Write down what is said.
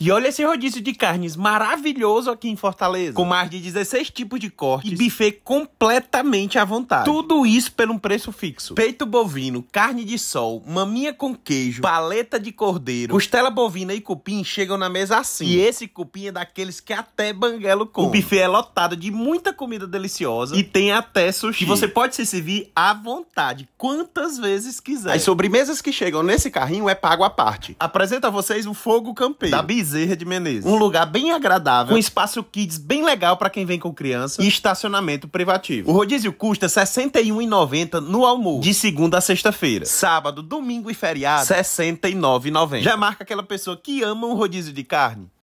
E olha esse rodízio de carnes maravilhoso aqui em Fortaleza. Com mais de 16 tipos de cortes e buffet completamente à vontade. Tudo isso por um preço fixo. Peito bovino, carne de sol, maminha com queijo, paleta de cordeiro, costela bovina e cupim chegam na mesa assim. E esse cupim é daqueles que até banguelo come. O buffet é lotado de muita comida deliciosa e tem até sushi. E você pode se servir à vontade, quantas vezes quiser. As sobremesas que chegam nesse carrinho é pago à parte. Apresento a vocês o fogo campeiro. Da Bezerra de Menezes. Um lugar bem agradável, com espaço kids bem legal para quem vem com criança e estacionamento privativo. O rodízio custa R$ 61,90 no almoço, de segunda a sexta-feira. Sábado, domingo e feriado, R$ 69,90. Já marca aquela pessoa que ama um rodízio de carne?